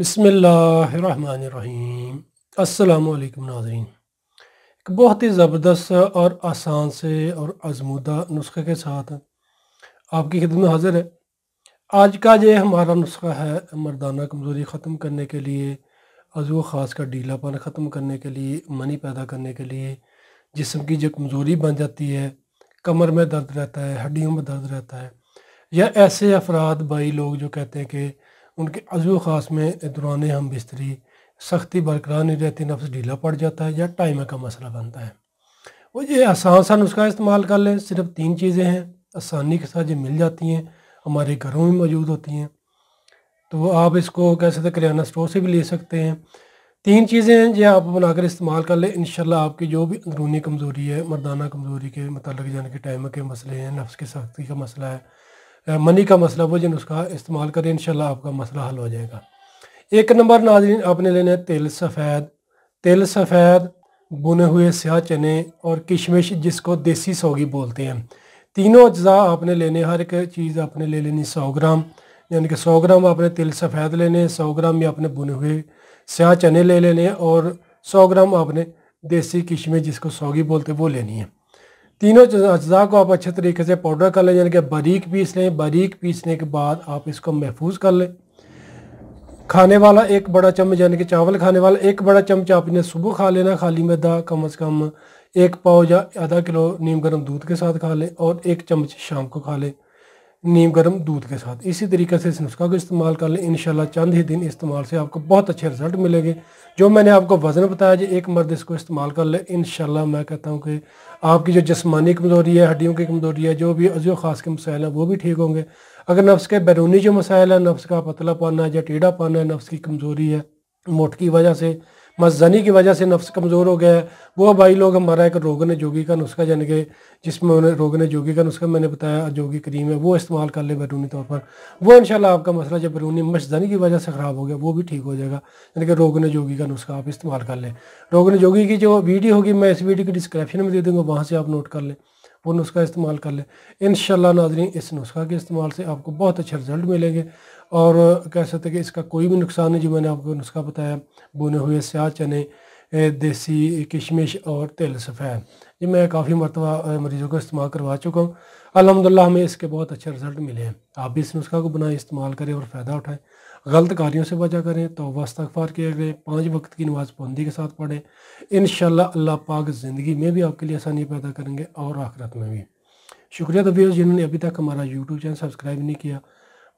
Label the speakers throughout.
Speaker 1: بسم اللہ الرحمن الرحیم۔ السلام علیکم ناظرین۔ ایک بہت ہی زبردست اور آسان سے اور ازمودہ نسخے کے ساتھ آپ کی خدمت حاضر ہے۔ آج کا یہ ہمارا نسخہ ہے مردانہ کمزوری ختم کرنے کے لیے، عضو خاص کا ڈیلا پن ختم کرنے کے لیے، منی پیدا کرنے کے لیے۔ جسم کی جو کمزوری بن جاتی ہے، کمر میں درد رہتا ہے، ہڈیوں میں درد رہتا ہے، یا ایسے افراد، بائی لوگ جو کہتے ہیں کہ ان کے عضو خاص میں دوران ہم بستری سختی برقرار نہیں رہتی، نفس ڈھیلا پڑ جاتا ہے یا ٹائم کا مسئلہ بنتا ہے۔ وہ یہ آسان سا نسخہ استعمال کر لیں، صرف تین چیزیں ہیں، آسانی کے ساتھ یہ مل جاتی ہیں، ہمارے گھروں میں موجود ہوتی ہیں۔ تو آپ اس کو کہہ سکتے کریانہ اسٹور سے بھی لے سکتے ہیں۔ تین چیزیں ہیں جو آپ بنا کر استعمال کر لیں۔ انشاءاللہ آپ کی جو بھی اندرونی کمزوری ہے، مردانہ کمزوری کے متعلق جانے کے ٹائم کے مسئلے ہیں، نفس کی سختی کا مسئلہ ہے منی کا مسئلہ وہ جو نسخہ استعمال کریں، انشاءاللہ آپ کا مسئلہ حل ہو جائے گا۔ ایک نمبر ناظرین، آپ نے لینا ہے تیل سفید۔ تیل سفید بنے ہوئے سیاہ چنے اور کشمش، جس کو دیسی سوگی بولتے ہیں۔ تینوں اجزاء آپ نے لینے، ہر ایک چیز آپ نے لے لینی، سو گرام۔ یعنی کہ سو گرام آپ نے تیل سفید لینے، سو گرام میں آپ نے بنے ہوئے سیاہ چنے لے لینے اور سو گرام آپ نے دیسی کشمش، جس کو سوگی بولتے وہ لینی ہے۔ تینوں اجزاء کو آپ اچھے طریقے سے پاؤڈر کر لیں یعنی کہ باریک پیس لیں۔ باریک پیسنے کے بعد آپ اس کو محفوظ کر لیں۔ کھانے والا ایک بڑا چمچ یعنی کہ چاول کھانے والا ایک بڑا چمچ آپ نے صبح کھا لینا، خالی میدا کم از کم ایک پاؤ یا آدھا کلو نیم گرم دودھ کے ساتھ کھا لیں اور ایک چمچ شام کو کھا لیں۔ نیم گرم دودھ کے ساتھ۔ اسی طریقے سے اس نسخہ کو استعمال کر لیں۔ انشاءاللہ چند ہی دن استعمال سے آپ کو بہت اچھے رزلٹ ملیں گے۔ جو میں نے آپ کو وزن بتایا جی ایک مرد اس کو استعمال کر لیں انشاءاللہ میں کہتا ہوں کہ آپ کی جو جسمانی کمزوری ہے، ہڈیوں کی کمزوری ہے، جو بھی عزو خاص کے مسائل ہیں، وہ بھی ٹھیک ہوں گے۔ اگر نفس کے بیرونی جو مسائل ہیں، نفس کا پتلا پانا ہے یا ٹیڑھا پانا ہے، نفس کی کمزوری ہے موٹ کی وجہ سے مزنی کی وجہ سے نفس کمزور ہو گیا ہے۔ وہ بھائی لوگ ہمارا ایک روگن جوگی کا نسخہ یعنی کہ جس میں انہیں روگن جوگی کا نسخہ میں نے بتایا، جوگی کریم ہے، وہ استعمال کر لیں بیرونی طور پر۔ وہ انشاءاللہ آپ کا مسئلہ جب بیرونی مشزنی کی وجہ سے خراب ہو گیا، وہ بھی ٹھیک ہو جائے گا۔ یعنی کہ روگن جوگی کا نسخہ آپ استعمال کر لیں۔ روگن جوگی کی جو ویڈیو ہوگی، میں اس ویڈیو کی ڈسکرپشن میں دے دوں گا، وہاں سے آپ نوٹ کر لیں۔ وہ نسخہ استعمال کر لیں۔ انشاءاللہ ناظرین، اس نسخہ کے استعمال سے آپ کو بہت اچھے رزلٹ ملیں گے۔ اور کہہ سکتے کہ اس کا کوئی بھی نقصان نہیں، جو میں نے آپ کو نسخہ بتایا، بنے ہوئے سیاہ چنے۔ دیسی کشمش اور تیل سفید جی یہ میں کافی مرتبہ مریضوں کو استعمال کروا چکا ہوں۔ الحمدللہ ہمیں اس کے بہت اچھے رزلٹ ملے ہیں۔ آپ بھی اس نسخہ کو بنائیں، استعمال کریں اور فائدہ اٹھائیں۔ غلط کاریوں سے بچا کریں تو استغفار کیا کریں، پانچ وقت کی نماز پابندی کے ساتھ پڑھیں۔ انشاءاللہ اللہ پاک زندگی میں بھی آپ کے لیے آسانی پیدا کریں گے اور آخرت میں بھی۔ شکریہ طبیعت جنہوں نے ابھی تک ہمارا یوٹیوب چینل سبسکرائب نہیں کیا،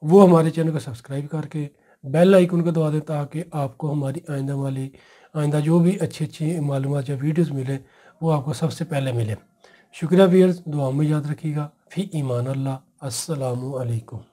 Speaker 1: وہ ہمارے چینل کو سبسکرائب کر کے بیل آئیکن کو دعا دیں تاکہ آپ کو ہماری آئندہ والی، آئندہ جو بھی اچھی اچھی معلومات یا ویڈیوز ملے وہ آپ کو سب سے پہلے ملے شکریہ ویئرز دعا میں یاد رکھیے گا۔ فی ایمان اللہ، السلام علیکم۔